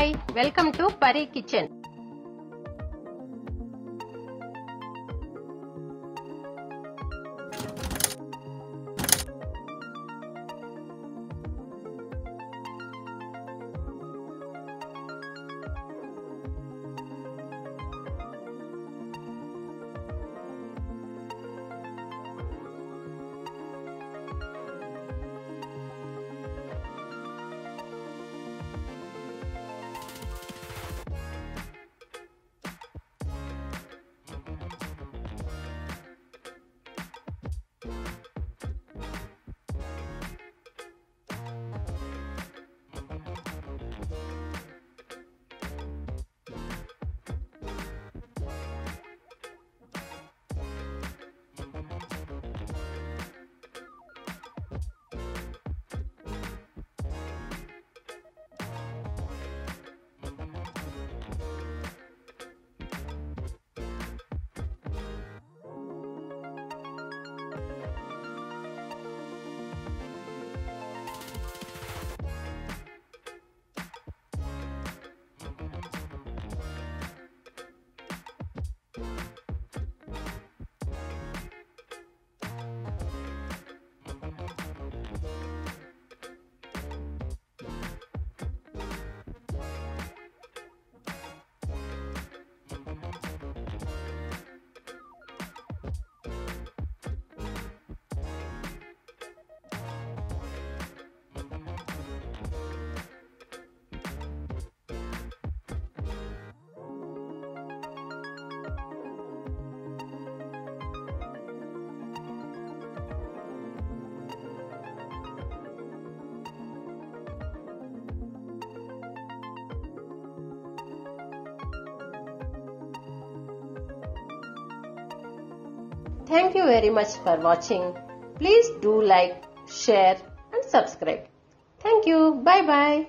Hi. Welcome to Pari kitchen. Thank you very much for watching. Please do like, share and subscribe. Thank you. Bye bye.